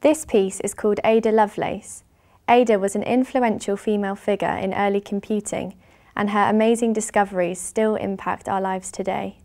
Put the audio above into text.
This piece is called Ada Lovelace. Ada was an influential female figure in early computing, and her amazing discoveries still impact our lives today.